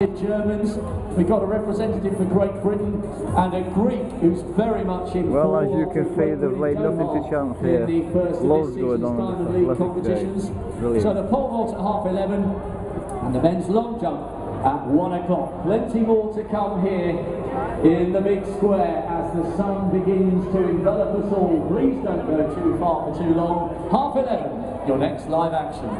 Germans, we've got a representative for Great Britain and a Greek who's very much in Well, as you can see, they've laid nothing to chance here. the first Loads going on competitions. So the pole vault at half 11 and the men's long jump at 1 o'clock. Plenty more to come here in the big square as the sun begins to envelop us all. Please don't go too far for too long. Half 11, your next live action.